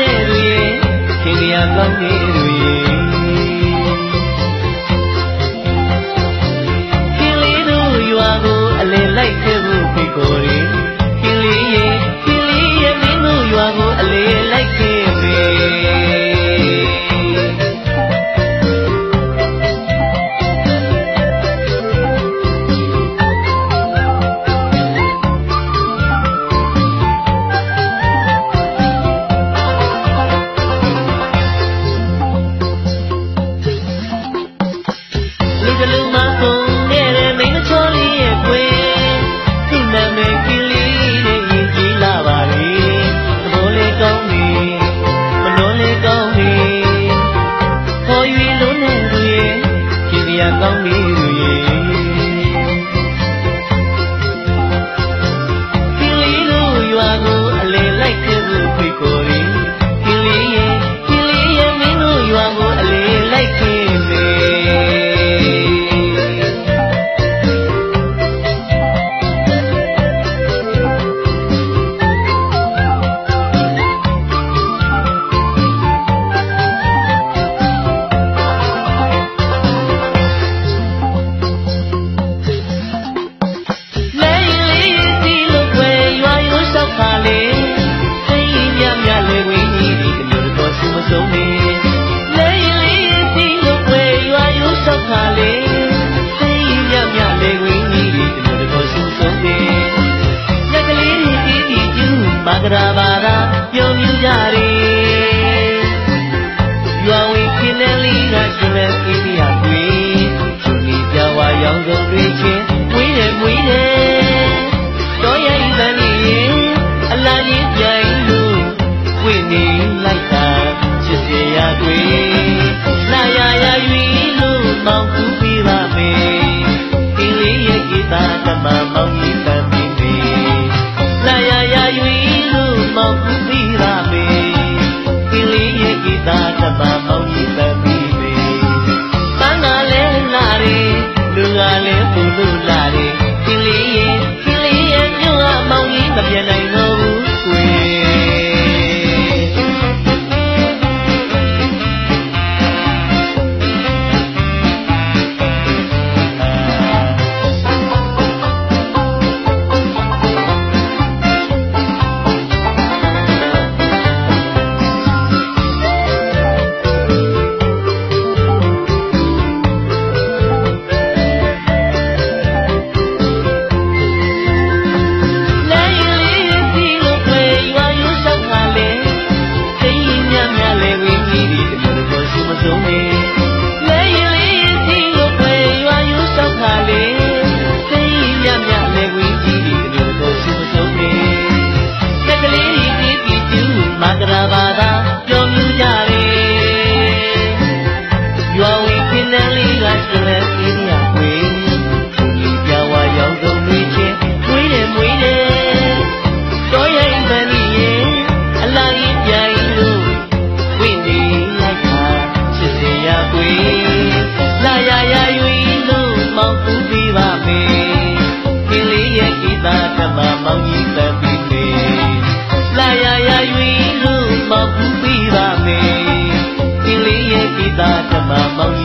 နေရွေခင်ဗျာကောင်းနေရွေ မောင်ကြီးတန်ပြီးလာရရ၍လို့မောင်ကြီး ပြီးပါမေကလေးရဲ့ဤသာဓမ္မမောင်ကြီးသံပြီးမေလာရရ၍လူမောင်ပြီးပါမေကလေးရဲ့ဤသာဓမ္မမောင်